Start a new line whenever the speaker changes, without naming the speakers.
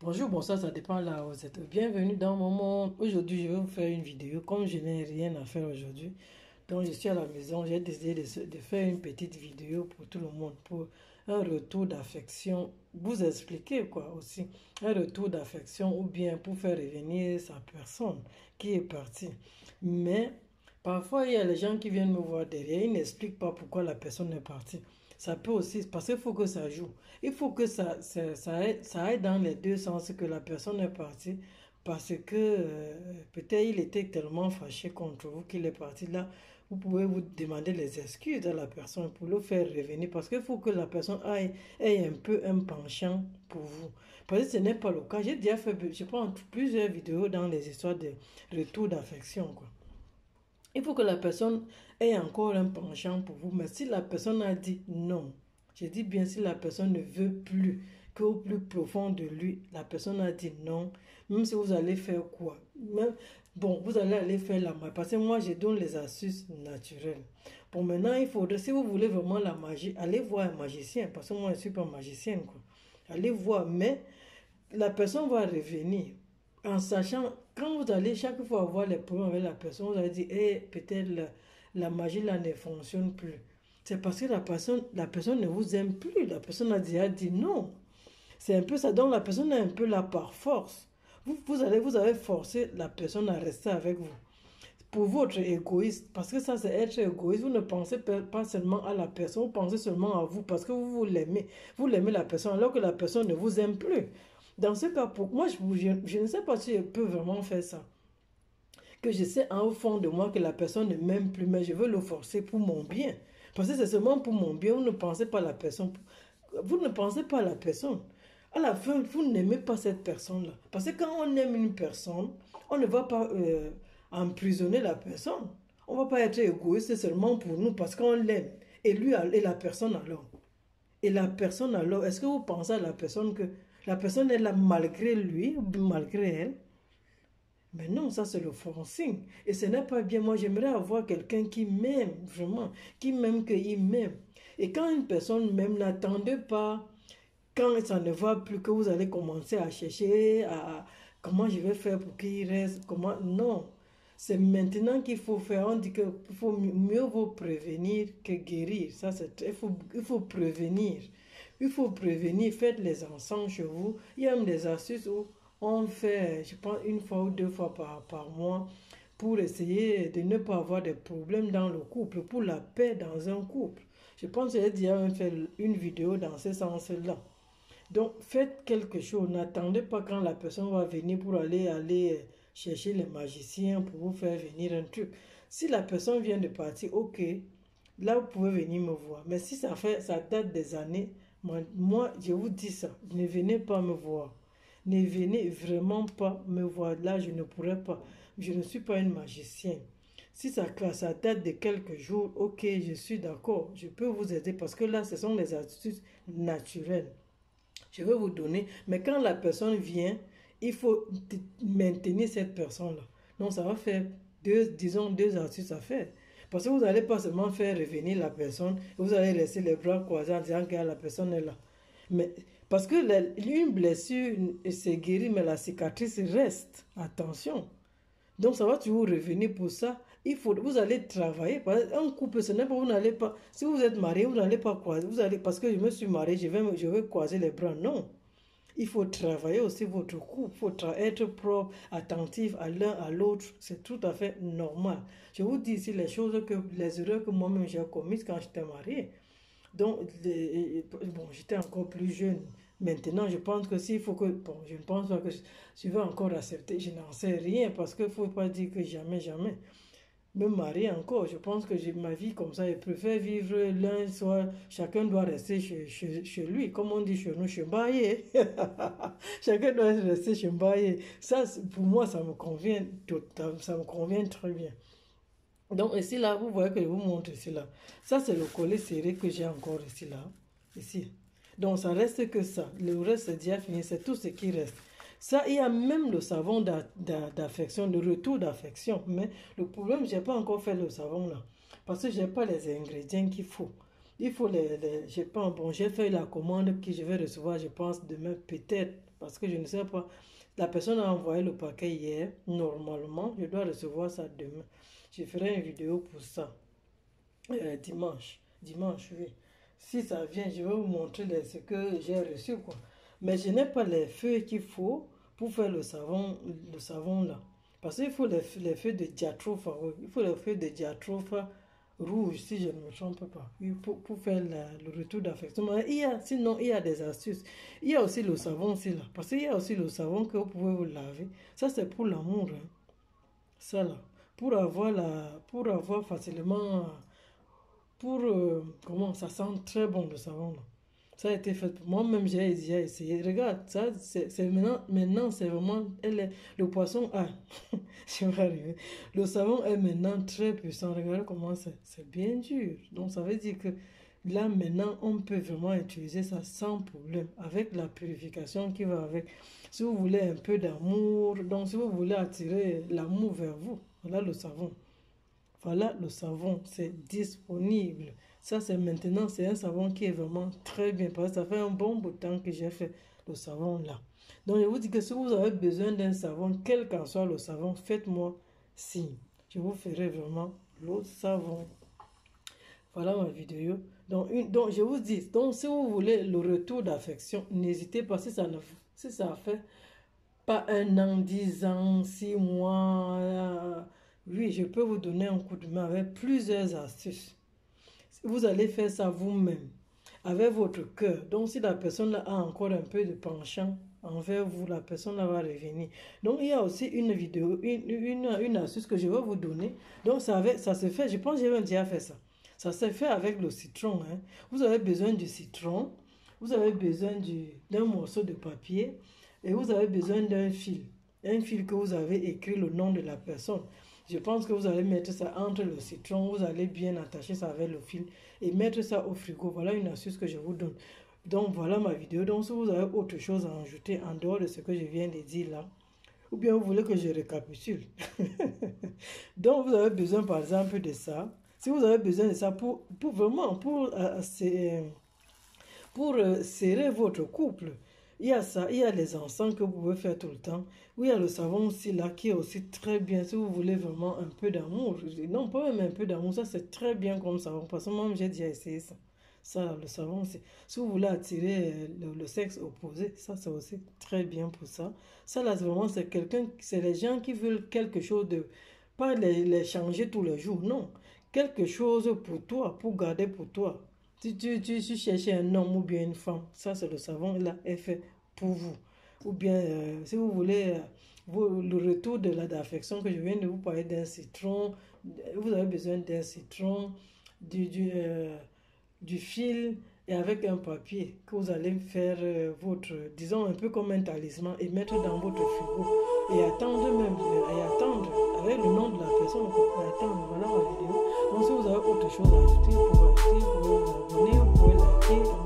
Bonjour, bonsoir, ça dépend là où vous êtes. Bienvenue dans mon monde. Aujourd'hui, je vais vous faire une vidéo. Comme je n'ai rien à faire aujourd'hui, donc je suis à la maison, j'ai décidé de, faire une petite vidéo pour tout le monde, pour un retour d'affection. Vous expliquer quoi aussi? Un retour d'affection ou bien pour faire revenir sa personne qui est partie. Mais parfois, il y a les gens qui viennent me voir derrière, ils n'expliquent pas pourquoi la personne est partie. Ça peut aussi, parce qu'il faut que ça joue. Il faut que ça, ça, ça, aille, dans les deux sens, que la personne est partie parce que euh, peut-être il était tellement fâché contre vous qu'il est parti là. Vous pouvez vous demander les excuses à la personne pour le faire revenir parce qu'il faut que la personne aille, ait un peu un penchant pour vous. Parce que ce n'est pas le cas. J'ai déjà fait, je pense, plusieurs vidéos dans les histoires de retour d'affection. quoi. Il faut que la personne ait encore un penchant pour vous. Mais si la personne a dit non, je dis bien si la personne ne veut plus, qu'au plus profond de lui, la personne a dit non, même si vous allez faire quoi Bon, vous allez aller faire la magie. Parce que moi, je donne les astuces naturelles. Bon, maintenant, il faudrait, si vous voulez vraiment la magie, allez voir un magicien. Parce que moi, je ne suis pas magicienne. Quoi. Allez voir. Mais la personne va revenir en sachant, quand vous allez chaque fois avoir les problèmes avec la personne, vous allez dire, eh, peut-être la, magie là ne fonctionne plus. C'est parce que la personne, la personne ne vous aime plus. La personne a déjà dit non. C'est un peu ça. Donc la personne est un peu là par force. Vous, vous, allez, vous avez forcé la personne à rester avec vous. Pour votre égoïste, parce que ça c'est être égoïste, vous ne pensez pas seulement à la personne, vous pensez seulement à vous parce que vous, vous l'aimez. Vous l'aimez la personne alors que la personne ne vous aime plus. Dans ce cas, pour moi, je, ne sais pas si je peux vraiment faire ça. Que je sais en au fond de moi que la personne ne m'aime plus, mais je veux le forcer pour mon bien. Parce que c'est seulement pour mon bien, vous ne pensez pas à la personne. Vous ne pensez pas à la personne. À la fin, vous n'aimez pas cette personne-là. Parce que quand on aime une personne, on ne va pas euh, emprisonner la personne. On ne va pas être égoïste seulement pour nous parce qu'on l'aime. Et lui et la personne alors. Et la personne alors, est-ce que vous pensez à la personne que la personne est là malgré lui, malgré elle. Mais non, ça c'est le forcing. Et ce n'est pas bien. Moi, j'aimerais avoir quelqu'un qui m'aime, vraiment, qui m'aime qu'il m'aime. Et quand une personne m'aime, n'attendez pas, quand ça ne va plus, que vous allez commencer à chercher à, comment je vais faire pour qu'il reste. Comment... Non, c'est maintenant qu'il faut faire. On dit qu'il faut mieux vaut prévenir que guérir. Ça, c'est, il, faut, il faut prévenir. Il faut prévenir, faites les encens chez vous. Il y a même des astuces où on fait, je pense, une fois ou deux fois par, par mois pour essayer de ne pas avoir de problèmes dans le couple, pour la paix dans un couple. Je pense que j'ai déjà fait une vidéo dans ce sens-là. Donc, faites quelque chose. N'attendez pas quand la personne va venir pour aller, aller chercher les magiciens pour vous faire venir un truc. Si la personne vient de partir, ok, là, vous pouvez venir me voir. Mais si ça fait, ça date des années, moi, je vous dis ça, ne venez pas me voir. Ne venez vraiment pas me voir. Là, je ne pourrais pas. Je ne suis pas une magicienne. Si ça, ça date de quelques jours, ok, je suis d'accord. Je peux vous aider parce que là, ce sont les astuces naturelles. Je vais vous donner. Mais quand la personne vient, il faut maintenir cette personne-là. Donc, ça va faire deux, disons, deux astuces à faire. Parce que vous n'allez pas seulement faire revenir la personne, vous allez laisser les bras croisés en disant que la personne est là. Mais parce que blessure c'est guéri, mais la cicatrice reste. Attention. Donc ça va toujours revenir pour ça. Il faut, vous allez travailler. Un couple, ce n'est pas, vous n'allez pas, si vous êtes marié, vous n'allez pas croiser. Vous allez, parce que je me suis marié, je vais, je vais croiser les bras. Non. Il faut travailler aussi votre couple, il faut être propre, attentif à l'un à l'autre. C'est tout à fait normal. Je vous dis ici les choses que les erreurs que moi-même j'ai commises quand j'étais mariée. Donc, bon, j'étais encore plus jeune. Maintenant, je pense que s'il faut que. Bon, je ne pense pas que je vais encore accepter. Je n'en sais rien parce qu'il ne faut pas dire que jamais, jamais me marier encore. Je pense que j'ai ma vie comme ça. Je préfère vivre l'un, soit chacun doit rester chez, chez, lui. Comme on dit chez nous, chez Mbaye. chacun doit rester chez Mbaye. Ça, pour moi, ça me convient tout, ça me convient très bien. Donc ici, là, vous voyez que je vous montre ici, là. Ça, c'est le collet serré que j'ai encore ici, là. Ici. Donc, ça reste que ça. Le reste, c'est déjà fini. C'est tout ce qui reste. Ça, il y a même le savon d'affection, le retour d'affection. Mais le problème, je n'ai pas encore fait le savon là. Parce que je n'ai pas les ingrédients qu'il faut. Il faut les. les pas, bon, j'ai fait la commande que je vais recevoir, je pense, demain, peut-être. parce que je ne sais pas. La personne a envoyé le paquet hier. Normalement, je dois recevoir ça demain. Je ferai une vidéo pour ça. Euh, dimanche. Dimanche, oui. Si ça vient, je vais vous montrer ce que j'ai reçu. Quoi. Mais je n'ai pas les feuilles qu'il faut pour faire le savon, le savon là. Parce qu'il faut les, les, feuilles de diatropha. Il faut les feuilles de diatropha rouge, si je ne me trompe pas, pour, pour faire le retour d'affection. Sinon, il y a des astuces. Il y a aussi le savon aussi là. Parce qu'il y a aussi le savon que vous pouvez vous laver. Ça, c'est pour l'amour. Hein. Ça là. Pour avoir, la, pour avoir facilement. Pour. Euh, comment Ça sent très bon le savon là. Ça a été fait. Moi-même, j'ai essayé. Regarde, ça, c'est maintenant, maintenant c'est vraiment. Le poisson a. je vais arriver. Le savon est maintenant très puissant. Regardez comment c'est. C'est bien dur. Donc, ça veut dire que là, maintenant, on peut vraiment utiliser ça sans problème. Avec la purification qui va avec. Si vous voulez un peu d'amour, donc si vous voulez attirer l'amour vers vous, voilà le savon. Voilà le savon. C'est disponible. Ça, c'est maintenant, c'est un savon qui est vraiment très bien. Parce que ça fait un bon bout de temps que j'ai fait le savon là. Donc, je vous dis que si vous avez besoin d'un savon, quel qu'en soit le savon, faites-moi signe. Je vous ferai vraiment le savon. Voilà ma vidéo. Donc, une, donc, je vous dis, donc, si vous voulez le retour d'affection, n'hésitez pas. Si ça, ne, si ça fait pas un an, dix ans, six mois, oui, je peux vous donner un coup de main avec plusieurs astuces. Vous allez faire ça vous-même, avec votre cœur. Donc, si la personne a encore un peu de penchant envers vous, la personne va revenir. Donc, il y a aussi une vidéo, une, une, astuce que je vais vous donner. Donc, ça, ça se fait, je pense que j'ai déjà fait ça. Ça se fait avec le citron. Hein. Vous avez besoin du citron, vous avez besoin d'un morceau de papier et vous avez besoin d'un fil. Un fil que vous avez écrit le nom de la personne. Je pense que vous allez mettre ça entre le citron, vous allez bien attacher ça avec le fil et mettre ça au frigo. Voilà une astuce que je vous donne. Donc voilà ma vidéo. Donc si vous avez autre chose à ajouter en dehors de ce que je viens de dire là, ou bien vous voulez que je récapitule. Donc vous avez besoin par exemple de ça. Si vous avez besoin de ça pour, pour vraiment, pour, euh, pour euh, serrer votre couple, il y a ça, il y a les encens que vous pouvez faire tout le temps. Oui, il y a le savon aussi là qui est aussi très bien si vous voulez vraiment un peu d'amour. Non, pas même un peu d'amour, ça c'est très bien comme savon. Parce que moi j'ai déjà essayé ça. Ça, le savon. Si vous voulez attirer le, sexe opposé, ça c'est aussi très bien pour ça. Ça là, vraiment, c'est quelqu'un, c'est les gens qui veulent quelque chose de. Pas les, les changer tous les jours, non. Quelque chose pour toi, pour garder pour toi. Si tu, tu, cherches un homme ou bien une femme, ça c'est le savon là est fait pour vous. Ou bien euh, si vous voulez euh, le retour de l'affection que je viens de vous parler d'un citron, vous avez besoin d'un citron, du, du, euh, du, fil et avec un papier que vous allez faire votre, disons un peu comme un talisman et mettre dans votre frigo et attendre même, et attendre avec le nom de la personne et attendre. Voilà ma vidéo. Donc si vous avez autre chose à ajouter, vous pouvez ajouter, vous pouvez vous abonner, vous pouvez liker.